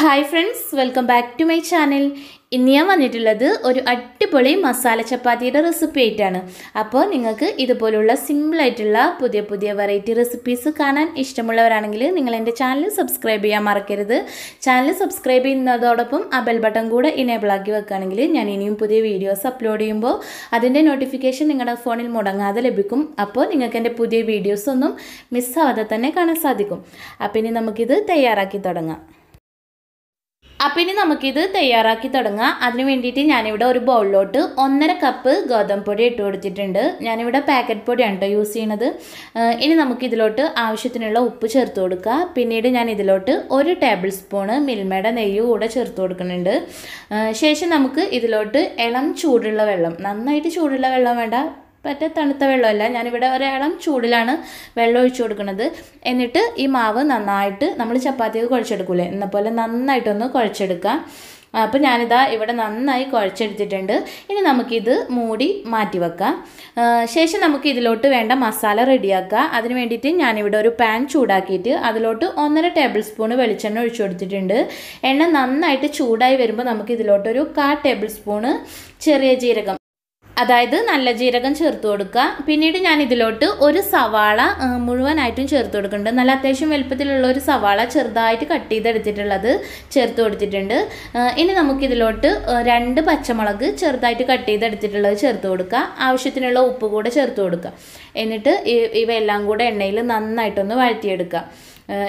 Hi friends welcome back to my channel ഇന്ന് ഞാൻ വന്നിട്ടുള്ളത് ഒരു അടിപൊളി മസാല ചപ്പാത്തിയുടെ റെസിപ്പി ആയിട്ടാണ്. അപ്പോൾ നിങ്ങൾക്ക് ഇതുപോലുള്ള സിമ്പിളായിട്ടുള്ള പുതിയ പുതിയ വെറൈറ്റി റെസിപ്പീസ് കാണാൻ ഇഷ്ടമുള്ളവരാണെങ്കിൽ നിങ്ങൾ എന്റെ ചാനൽ സബ്സ്ക്രൈബ് ചെയ്യാൻ മറക്കരുത്. ചാനൽ സബ്സ്ക്രൈബ് ചെയ്യുന്നതോടൊപ്പം ആ ബെൽ ബട്ടൺ കൂടെ ഇനേബിൾ ആക്കി വെക്കുകയാണെങ്കിൽ ഞാൻ ഇനിയും പുതിയ വീഡിയോസ് അപ്ലോഡ് ചെയ്യുമ്പോൾ അതിന്റെ നോട്ടിഫിക്കേഷൻ നിങ്ങളുടെ ഫോണിൽ മുടങ്ങാതെ ലഭിക്കും. അപ്പോൾ നിങ്ങൾക്ക് എന്റെ പുതിയ വീഡിയോസ് ഒന്നും മിസ്സാവാതെ തന്നെ കാണാൻ സാധിക്കും. അപ്പോൾ ഇനി നമുക്കിത് തയ്യാറാക്കി തുടങ്ങാം. അപ്പം ഇനി നമുക്കിത് തയ്യാറാക്കി തുടങ്ങാം. അതിന് വേണ്ടിയിട്ട് ഞാനിവിടെ ഒരു ബൗളിലോട്ട് ഒന്നര കപ്പ് ഗോതമ്പ് പൊടി ഇട്ട് കൊടുത്തിട്ടുണ്ട്. ഞാനിവിടെ പാക്കറ്റ് പൊടിയാണ് കേട്ടോ യൂസ് ചെയ്യണത്. ഇനി നമുക്കിതിലോട്ട് ആവശ്യത്തിനുള്ള ഉപ്പ് ചേർത്ത് കൊടുക്കുക പിന്നീട് ഞാൻ ഇതിലോട്ട് ഒരു ടേബിൾ സ്പൂണ് മിൽമയുടെ നെയ്യ് കൂടെ ചേർത്ത് കൊടുക്കുന്നുണ്ട്. ശേഷം നമുക്ക് ഇതിലോട്ട് ഇളം ചൂടുള്ള വെള്ളം നന്നായിട്ട് ചൂടുള്ള വെള്ളം വേണ്ട പറ്റ തണുത്ത വെള്ളമല്ല. ഞാനിവിടെ ഒരേളം ചൂടിലാണ് വെള്ളം ഒഴിച്ചു കൊടുക്കുന്നത്. എന്നിട്ട് ഈ മാവ് നന്നായിട്ട് നമ്മൾ ചപ്പാത്തിക്ക് കുഴച്ചെടുക്കൂലേ? എന്ന പോലെ നന്നായിട്ടൊന്ന് കുഴച്ചെടുക്കാം. അപ്പോൾ ഞാനിതാ ഇവിടെ നന്നായി കുഴച്ചെടുത്തിട്ടുണ്ട്. ഇനി നമുക്കിത് മൂടി മാറ്റി വെക്കാം. ശേഷം നമുക്ക് ഇതിലോട്ട് വേണ്ട മസാല റെഡിയാക്കുക അതിന് വേണ്ടിയിട്ട് ഞാനിവിടെ ഒരു പാൻ ചൂടാക്കിയിട്ട് അതിലോട്ട് ഒന്നര ടേബിൾ സ്പൂൺ വെളിച്ചെണ്ണ ഒഴിച്ചു കൊടുത്തിട്ടുണ്ട്. എണ്ണ നന്നായിട്ട് ചൂടായി വരുമ്പോൾ നമുക്ക് ഇതിലോട്ടൊരു കാ ടേബിൾ സ്പൂണ് ചെറിയ ജീരകം അതായത് നല്ല ജീരകം ചേർത്ത് കൊടുക്കുക. പിന്നീട് ഞാൻ ഇതിലോട്ട് ഒരു സവാള മുഴുവനായിട്ടും ചേർത്ത് കൊടുക്കുന്നുണ്ട്. നല്ല അത്യാവശ്യം വലുപ്പത്തിലുള്ള ഒരു സവാള ചെറുതായിട്ട് കട്ട് ചെയ്തെടുത്തിട്ടുള്ളത് ചേർത്ത് കൊടുത്തിട്ടുണ്ട്. ഇനി നമുക്കിതിലോട്ട് രണ്ട് പച്ചമുളക് ചെറുതായിട്ട് കട്ട് ചെയ്തെടുത്തിട്ടുള്ളത് ചേർത്ത് കൊടുക്കുക. ആവശ്യത്തിനുള്ള ഉപ്പ് കൂടെ ചേർത്ത് കൊടുക്കുക. എന്നിട്ട് ഇവയെല്ലാം കൂടെ എണ്ണയിൽ നന്നായിട്ടൊന്ന് വഴറ്റിയെടുക്കുക.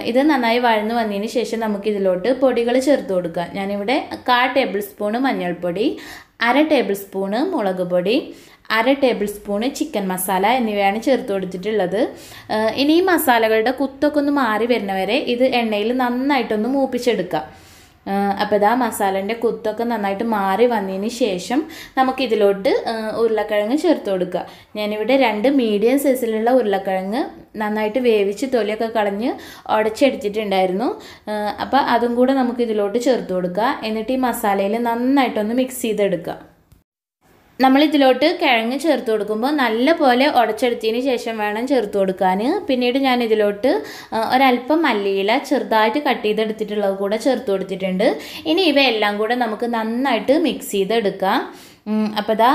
ഇത് നന്നായി വഴന്നു വന്നതിന് ശേഷം നമുക്കിതിലോട്ട് പൊടികൾ ചേർത്ത് കൊടുക്കുക. ഞാനിവിടെ കാ ടേബിൾ സ്പൂണ് മഞ്ഞൾപ്പൊടി അര ടേബിൾ സ്പൂണ് മുളക് പൊടി അര ടേബിൾ സ്പൂണ് ചിക്കൻ മസാല എന്നിവയാണ് ചേർത്ത് കൊടുത്തിട്ടുള്ളത്. ഇനി ഈ മസാലകളുടെ കുത്തൊക്കെ ഒന്ന് മാറി വരുന്നവരെ ഇത് എണ്ണയിൽ നന്നായിട്ടൊന്ന് മൂപ്പിച്ചെടുക്കുക അപ്പോൾ ഇതാ മസാലേന്റെ കുത്തൊക്കെ നന്നായിട്ട് മാറി വന്നതിന് ശേഷം നമുക്കിതിലോട്ട് ഉരുളക്കിഴങ്ങ് ചേർത്ത് കൊടുക്കുക. ഞാനിവിടെ രണ്ട് മീഡിയം സൈസിലുള്ള ഉരുളക്കിഴങ്ങ് നന്നായിട്ട് വേവിച്ച് തൊലിയൊക്കെ കളഞ്ഞ് ഉടച്ചെടുത്തിട്ടുണ്ടായിരുന്നു. അപ്പോൾ അതും കൂടെ നമുക്ക് ഇതിലോട്ട് ചേർത്ത് കൊടുക്കുക എന്നിട്ട് ഈ മസാലയിൽ നന്നായിട്ടൊന്ന് മിക്സ് ചെയ്തെടുക്കുക നമ്മൾ ഇതിലോട്ട് കിഴങ്ങ് ചേർത്ത് കൊടുക്കുമ്പോൾ നല്ല പോലെ ഉടച്ചെടുത്തതിന് ശേഷം വേണം ചേർത്ത് കൊടുക്കാൻ. പിന്നീട് ഞാൻ ഇതിലോട്ട് ഒരല്പം മല്ലിയില ചെറുതായിട്ട് കട്ട് ചെയ്തെടുത്തിട്ടുള്ളത് കൂടെ ചേർത്ത് കൊടുത്തിട്ടുണ്ട്. ഇനി ഇവയെല്ലാം കൂടെ നമുക്ക് നന്നായിട്ട് മിക്സ് ചെയ്തെടുക്കാം. അപ്പോൾ ഇതാ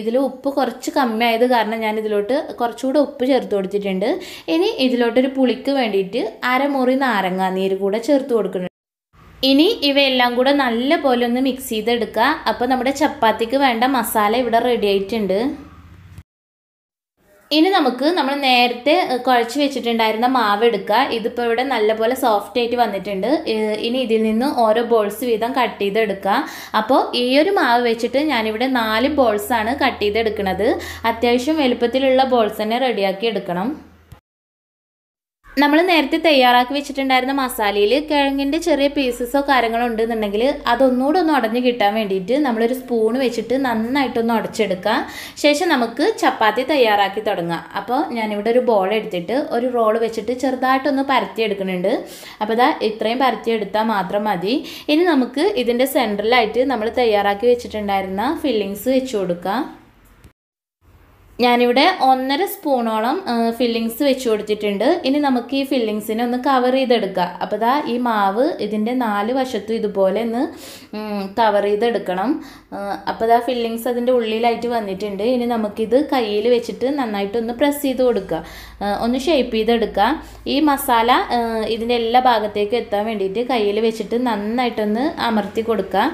ഇതിൽ ഉപ്പ് കുറച്ച് കമ്മിയായത് കാരണം ഞാൻ ഇതിലോട്ട് കുറച്ചുകൂടെ ഉപ്പ് ചേർത്ത് കൊടുത്തിട്ടുണ്ട്. ഇനി ഇതിലോട്ടൊരു പുളിക്ക് വേണ്ടിയിട്ട് അരമുറി നാരങ്ങാനീര് കൂടെ ചേർത്ത് കൊടുക്കുന്നുണ്ട്. ഇനി ഇവയെല്ലാം കൂടെ നല്ലപോലെ ഒന്ന് മിക്സ് ചെയ്തെടുക്കുക അപ്പോൾ നമ്മുടെ ചപ്പാത്തിക്ക് വേണ്ട മസാല ഇവിടെ റെഡി ആയിട്ടുണ്ട്. ഇനി നമുക്ക് നമ്മൾ നേരത്തെ കുഴച്ച് വെച്ചിട്ടുണ്ടായിരുന്ന മാവ് എടുക്കുക. ഇതിപ്പോൾ ഇവിടെ നല്ലപോലെ സോഫ്റ്റ് ആയിട്ട് വന്നിട്ടുണ്ട്. ഇനി ഇതിൽ നിന്ന് ഓരോ ബോൾസ് വീതം കട്ട് ചെയ്തെടുക്കുക. അപ്പോൾ ഈ ഒരു മാവ് വെച്ചിട്ട് ഞാനിവിടെ നാല് ബോൾസാണ് കട്ട് ചെയ്തെടുക്കുന്നത് അത്യാവശ്യം വലുപ്പത്തിലുള്ള ബോൾസ് തന്നെ റെഡിയാക്കി എടുക്കണം. നമ്മൾ നേരത്തെ തയ്യാറാക്കി വെച്ചിട്ടുണ്ടായിരുന്ന മസാലയിൽ കിഴങ്ങിന്റെ ചെറിയ പീസസോ കാര്യങ്ങളോ ഉണ്ടെന്നുണ്ടെങ്കിൽ അതൊന്നുകൂടെ ഒന്ന് ഉടഞ്ഞ് കിട്ടാൻ വേണ്ടിയിട്ട് നമ്മളൊരു സ്പൂൺ വെച്ചിട്ട് നന്നായിട്ടൊന്ന് ഉടച്ചെടുക്കുക ശേഷം നമുക്ക് ചപ്പാത്തി തയ്യാറാക്കി തുടങ്ങാം. അപ്പോൾ ഞാനിവിടെ ഒരു ബോൾ എടുത്തിട്ട് ഒരു റോൾ വെച്ചിട്ട് ചെറുതായിട്ടൊന്ന് പരത്തി എടുക്കുന്നുണ്ട് അപ്പോൾ ഇതാ ഇത്രയും പരത്തി എടുത്താൽ മാത്രം മതി. ഇനി നമുക്ക് ഇതിന്റെ സെന്ററിലായിട്ട് നമ്മൾ തയ്യാറാക്കി വെച്ചിട്ടുണ്ടായിരുന്ന ഫില്ലിങ്സ് വെച്ച് കൊടുക്കാം. ഞാനിവിടെ ഒന്നര സ്പൂണോളം ഫില്ലിങ്സ് വെച്ച് കൊടുത്തിട്ടുണ്ട്. ഇനി നമുക്ക് ഈ ഫില്ലിങ്സിനെ ഒന്ന് കവർ ചെയ്തെടുക്കുക അപ്പോൾ ദാ ഈ മാവ് ഇതിന്റെ നാല് വശത്തും ഇതുപോലെ ഒന്ന് കവർ ചെയ്തെടുക്കണം. അപ്പോൾ ദാ ഫില്ലിങ്സ് അതിന്റെ ഉള്ളിലായിട്ട് വന്നിട്ടുണ്ട്. ഇനി നമുക്കിത് കയ്യിൽ വെച്ചിട്ട് നന്നായിട്ടൊന്ന് പ്രസ് ചെയ്ത് കൊടുക്കുക ഒന്ന് ഷേപ്പ് ചെയ്തെടുക്കുക ഈ മസാല ഇതിന്റെ എല്ലാ ഭാഗത്തേക്കും എത്താൻ വേണ്ടിയിട്ട് കയ്യിൽ വെച്ചിട്ട് നന്നായിട്ടൊന്ന് അമർത്തി കൊടുക്കുക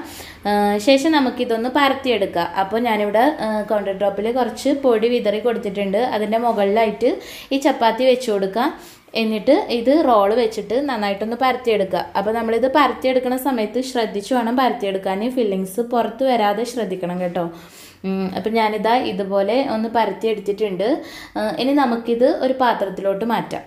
ശേഷം നമുക്കിതൊന്ന് പരത്തിയെടുക്കുക അപ്പോൾ ഞാനിവിടെ കൗണ്ടർ ടോപ്പിൽ കുറച്ച് പൊടി വിതറി കൊടുത്തിട്ടുണ്ട്. അതിന്റെ മുകളിലായിട്ട് ഈ ചപ്പാത്തി വെച്ച് കൊടുക്കുക എന്നിട്ട് ഇത് റോൾ വെച്ചിട്ട് നന്നായിട്ടൊന്ന് പരത്തിയെടുക്കുക. അപ്പോൾ നമ്മളിത് പരത്തിയെടുക്കുന്ന സമയത്ത് ശ്രദ്ധിച്ചു വേണം പരത്തിയെടുക്കാൻ. ഫില്ലിങ്സ് പുറത്ത് വരാതെ ശ്രദ്ധിക്കണം കേട്ടോ. അപ്പം ഞാനിതാ ഇതുപോലെ ഒന്ന് പരത്തിയെടുത്തിട്ടുണ്ട്. ഇനി നമുക്കിത് ഒരു പാത്രത്തിലോട്ട് മാറ്റാം.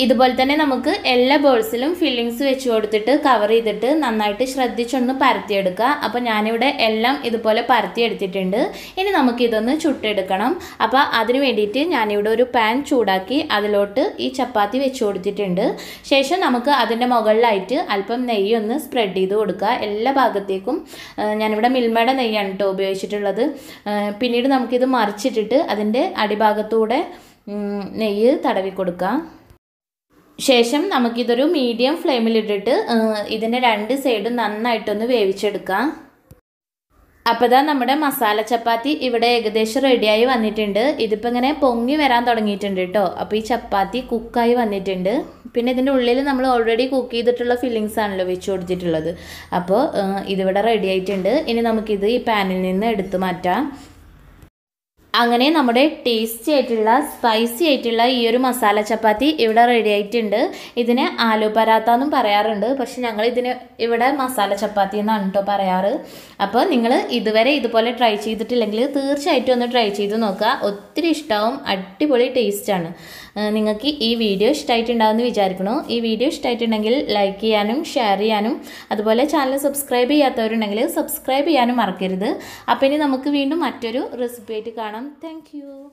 ഇതുപോലെ തന്നെ നമുക്ക് എല്ലാ ബോൾസിലും ഫില്ലിങ്സ് വെച്ച് കൊടുത്തിട്ട് കവർ ചെയ്തിട്ട് നന്നായിട്ട് ശ്രദ്ധിച്ചൊന്ന് പരത്തിയെടുക്കുക. അപ്പോൾ ഞാനിവിടെ എല്ലാം ഇതുപോലെ പരത്തിയെടുത്തിട്ടുണ്ട്. ഇനി നമുക്കിതൊന്ന് ചുട്ടെടുക്കണം. അപ്പോൾ അതിന് വേണ്ടിയിട്ട് ഞാനിവിടെ ഒരു പാൻ ചൂടാക്കി അതിലോട്ട് ഈ ചപ്പാത്തി വെച്ച് കൊടുത്തിട്ടുണ്ട്. ശേഷം നമുക്ക് അതിന്റെ മുകളിലായിട്ട് അല്പം നെയ്യ് ഒന്ന് സ്പ്രെഡ് ചെയ്ത് കൊടുക്കുക. എല്ലാ ഭാഗത്തേക്കും ഞാനിവിടെ മിൽമയുടെ നെയ്യാണ് കേട്ടോ ഉപയോഗിച്ചിട്ടുള്ളത്. പിന്നീട് നമുക്കിത് മറിച്ചിട്ടിട്ട് അതിന്റെ അടിഭാഗത്തൂടെ നെയ്യ് തടവി കൊടുക്കുക ശേഷം നമുക്കിതൊരു മീഡിയം ഫ്ലെയിമിലിട്ടിട്ട് ഇതിന്റെ രണ്ട് സൈഡും നന്നായിട്ടൊന്ന് വേവിച്ചെടുക്കാം. അപ്പോൾ ഇതാ നമ്മുടെ മസാല ചപ്പാത്തി ഇവിടെ ഏകദേശം റെഡിയായി വന്നിട്ടുണ്ട്. ഇതിപ്പോൾ ഇങ്ങനെ പൊങ്ങി വരാൻ തുടങ്ങിയിട്ടുണ്ട് കേട്ടോ. അപ്പോൾ ഈ ചപ്പാത്തി കുക്കായി വന്നിട്ടുണ്ട്. പിന്നെ ഇതിന്റെ ഉള്ളിൽ നമ്മൾ ഓൾറെഡി കുക്ക് ചെയ്തിട്ടുള്ള ഫില്ലിങ്സ് ആണല്ലോ വെച്ച് കൊടുത്തിട്ടുള്ളത്. അപ്പോൾ ഇതിവിടെ റെഡി ആയിട്ടുണ്ട്. ഇനി നമുക്കിത് ഈ പാനിൽ നിന്ന് എടുത്തു മാറ്റാം. അങ്ങനെ നമ്മുടെ ടേസ്റ്റി ആയിട്ടുള്ള സ്പൈസി ആയിട്ടുള്ള ഈ ഒരു മസാല ചപ്പാത്തി ഇവിടെ റെഡി ആയിട്ടുണ്ട്. ഇതിന് ആലു പരാത്ത എന്നും പറയാറുണ്ട്. പക്ഷെ ഞങ്ങൾ ഇതിന് ഇവിടെ മസാല ചപ്പാത്തി എന്നാണ് കേട്ടോ പറയാറ്. അപ്പോൾ നിങ്ങൾ ഇതുവരെ ഇതുപോലെ ട്രൈ ചെയ്തിട്ടില്ലെങ്കിൽ തീർച്ചയായിട്ടും ഒന്ന് ട്രൈ ചെയ്ത് നോക്കുക. ഒത്തിരി ഇഷ്ടമാവും അടിപൊളി ടേസ്റ്റാണ് നിങ്ങൾക്ക് ഈ വീഡിയോ ഇഷ്ടമായിട്ടുണ്ടാവുമെന്ന് വിചാരിക്കണോ ഈ വീഡിയോ ഇഷ്ടമായിട്ടുണ്ടെങ്കിൽ ലൈക്ക് ചെയ്യാനും ഷെയർ ചെയ്യാനും അതുപോലെ ചാനൽ സബ്സ്ക്രൈബ് ചെയ്യാത്തവരുണ്ടെങ്കിൽ സബ്സ്ക്രൈബ് ചെയ്യാനും മറക്കരുത്. അപ്പോൾ ഇനി നമുക്ക് വീണ്ടും മറ്റൊരു റെസിപ്പി ആയിട്ട് കാണാം. thank you.